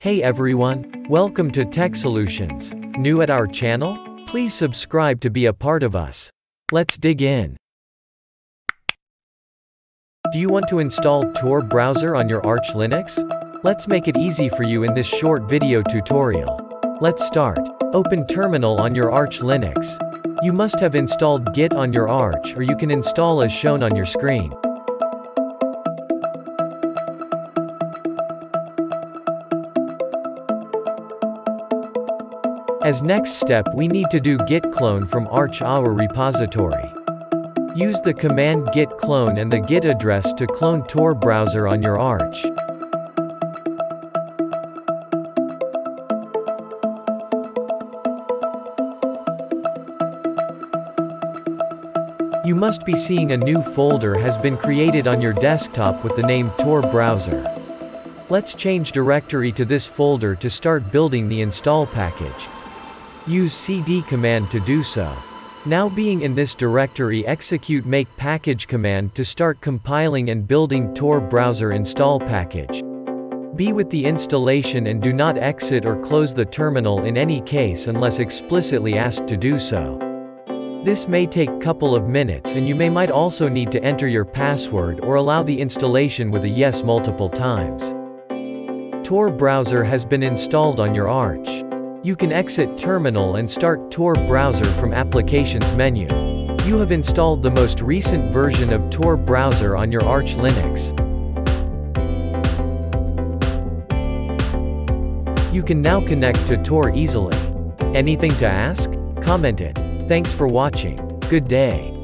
Hey everyone, welcome to Tech Solutions. New at our channel? Please subscribe to be a part of us. Let's dig in. Do you want to install Tor browser on your Arch Linux? Let's make it easy for you in this short video tutorial. Let's start. Open Terminal on your Arch Linux. You must have installed Git on your Arch or you can install as shown on your screen. As next step we need to do git clone from Arch AUR repository. Use the command git clone and the git address to clone Tor browser on your Arch. You must be seeing a new folder has been created on your desktop with the name Tor browser. Let's change directory to this folder to start building the install package. Use cd command to do so. Now being in this directory execute make package command to start compiling and building Tor browser install package. Be with the installation and do not exit or close the terminal in any case unless explicitly asked to do so. This may take couple of minutes and you may might also need to enter your password or allow the installation with a yes multiple times. Tor browser has been installed on your Arch. You can exit terminal and start Tor browser from applications menu. You have installed the most recent version of Tor browser on your Arch Linux. You can now connect to Tor easily. Anything to ask? Comment it. Thanks for watching. Good day.